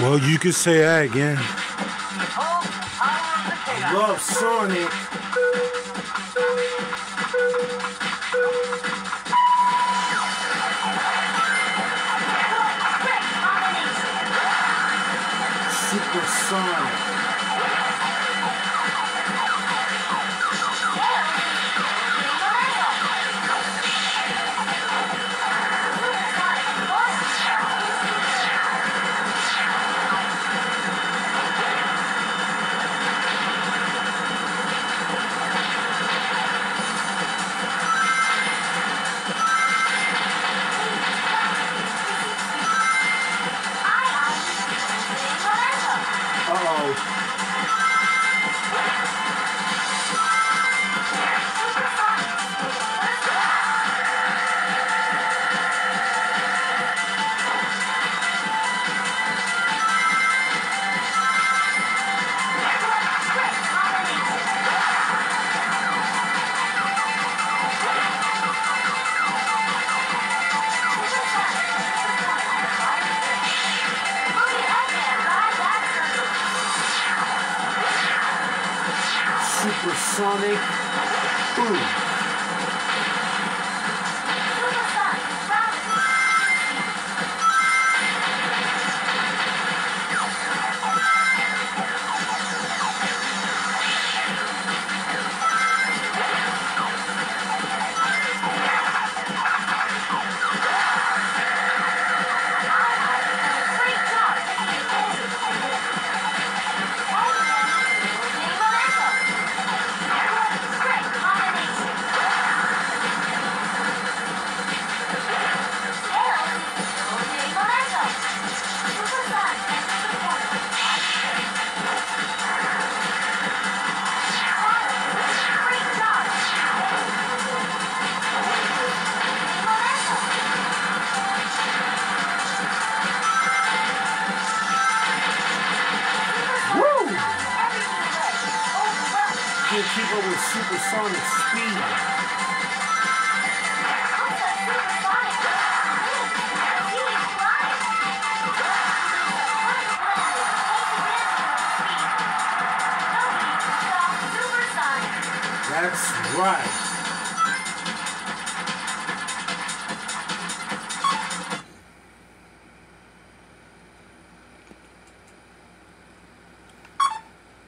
Well, you could say that again. I Love Sonic. Supersonic. Uh-oh. Supersonic. Boom. Can't keep up with supersonic speed. That's right.